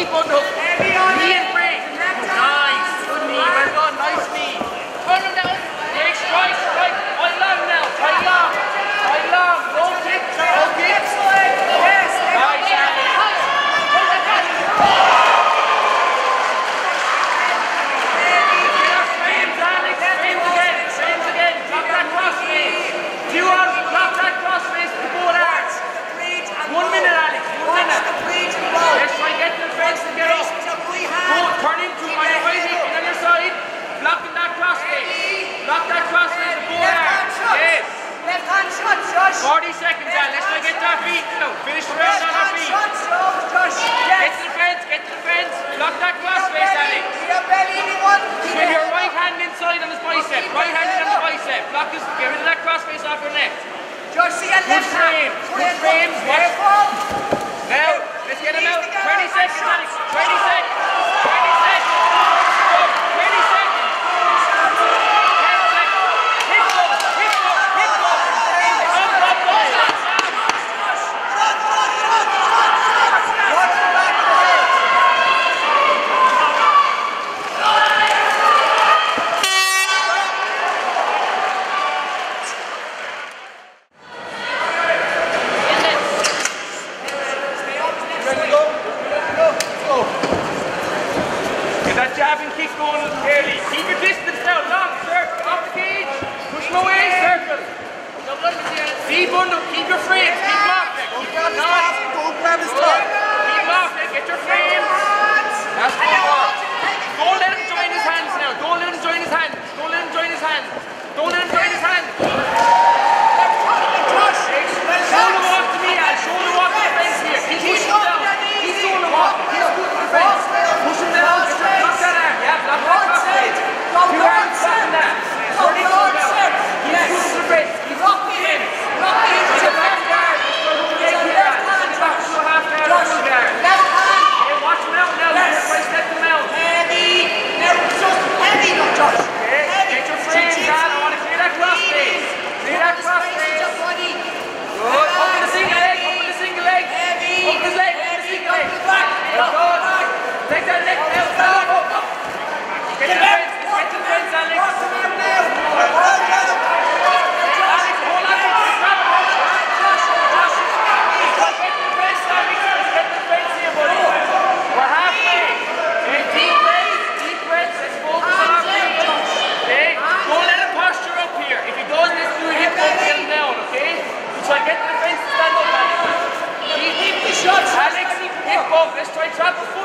people know not connect. Josh, see that left frame. Good Now, let's get him out. 20 seconds, 20 seconds. That jab and kick going early. Keep your distance now. Long circle. Off the cage. Push him away. Circle. Deep bundle. Keep your frame. Keep laughing. Keep your. Don't grab his top. Keep laughing. Get your frame. That's four. Don't let him join his hands now. Don't let him join his hands. Don't let him join his hands. Don't let him Straight up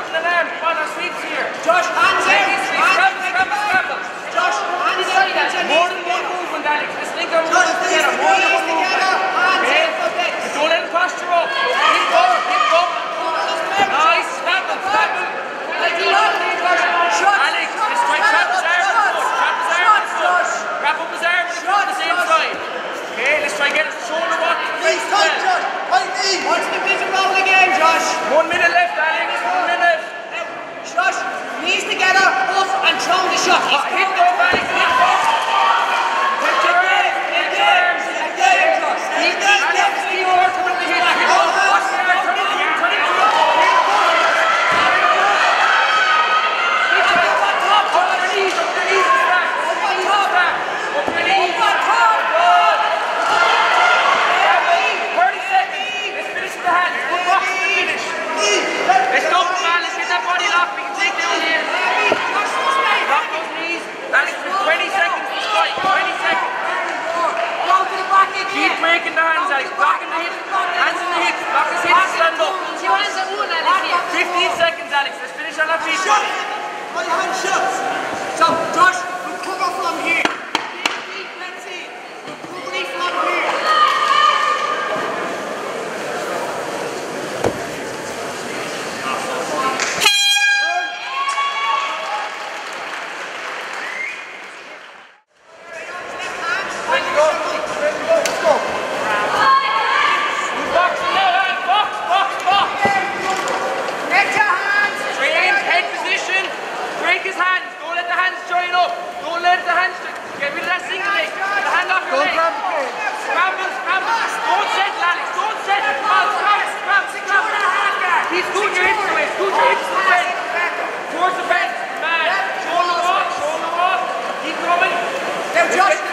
干哈 Get rid of that single leg. The hand off your leg. Scramble, scramble. Don't set, Alex. Don't set. Scramble, scramble, scramble. He's too driven to it. Too the. Towards the fence. Man. Shoulder off, shoulder off. Keep coming. Now,